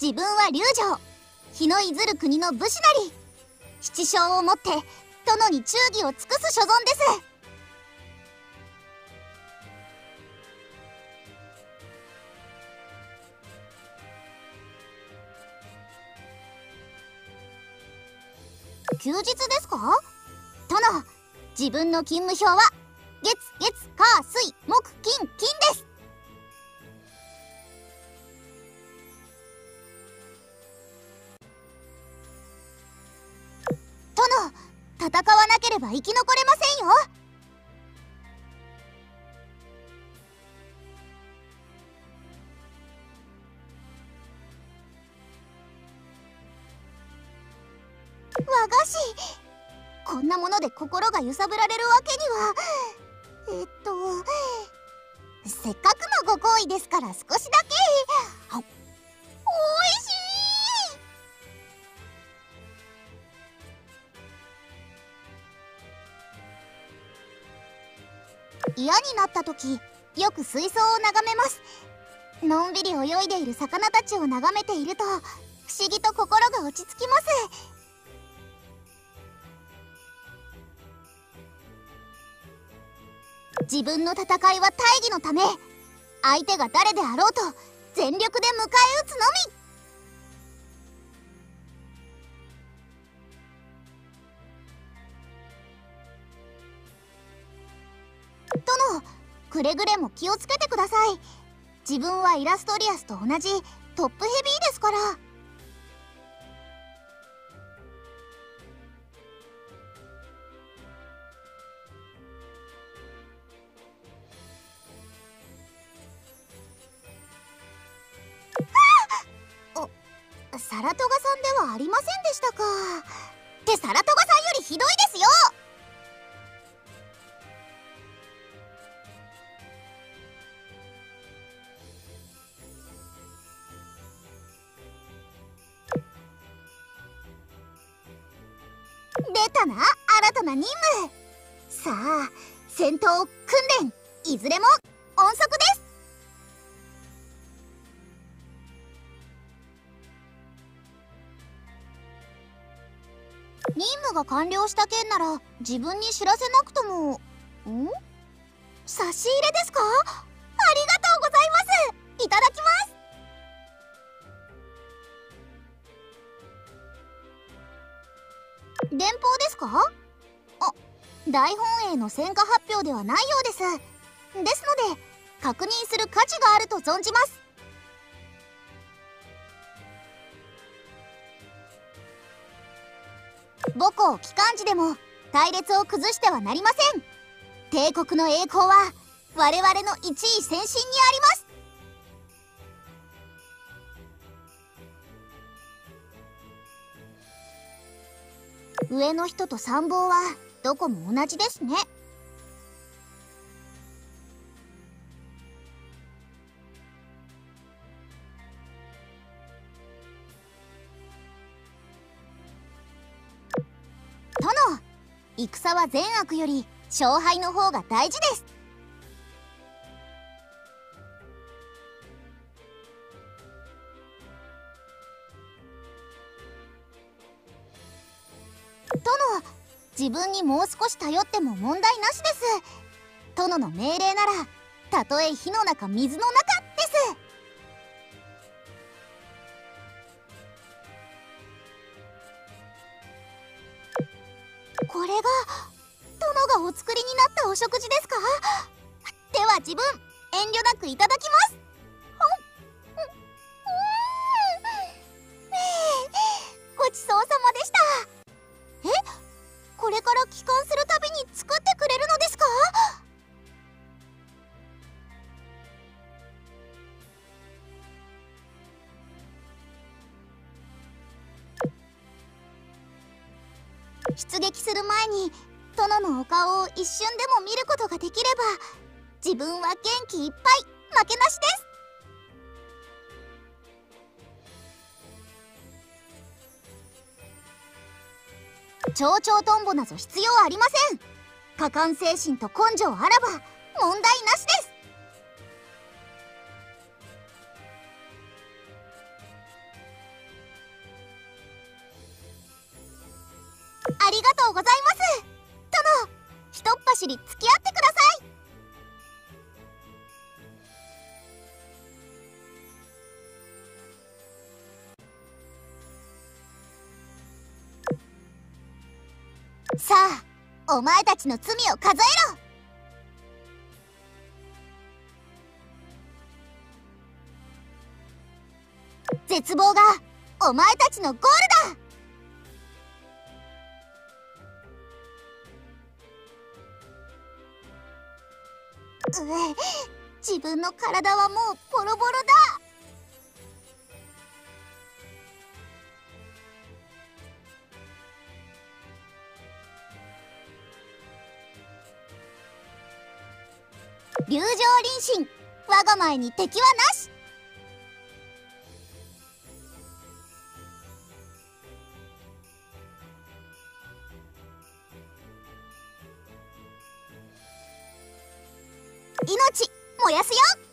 自分は龍城。日のいずる国の武士なり。七将をもって殿に忠義を尽くす所存です。休日ですか？殿自分の勤務表は月月火水木金金です。戦わなければ生き残れませんよ和菓子こんなもので心が揺さぶられるわけにはえっとせっかくのご厚意ですから少しだけおいしい嫌になった時よく水槽を眺めます。のんびり泳いでいる魚たちを眺めていると不思議と心が落ち着きます。自分の戦いは大義のため相手が誰であろうと全力で迎え撃つのみ。殿くれぐれも気をつけてください。自分はイラストリアスと同じトップヘビーですから。サラトガさんではありませんでしたか。ってサラトガさんよりひどいですよ。たな新たな任務さあ戦闘訓練いずれも音速です任務が完了した件なら自分に知らせなくともん差し入れですかか？あ大本営の戦果発表ではないようです。ですので確認する価値があると存じます。母校機関時でも隊列を崩してはなりません。帝国の栄光は我々の一位先進にあります。上の人と参謀はどこも同じですね。殿戦は善悪より勝敗の方が大事です。自分にもう少し頼っても問題なしです。殿の命令ならたとえ火の中水の中です。これが殿がお作りになったお食事ですか？では自分遠慮なくいただきます。出撃する前に殿のお顔を一瞬でも見ることができれば自分は元気いっぱい負けなしです。蝶々トンボなど必要ありません。果敢精神と根性あらばり付き合ってください。さあお前たちの罪を数えろ。絶望がお前たちのゴールだ。自分の体はもうボロボロだ。流上臨心我が前に敵はなし。命燃やすよ。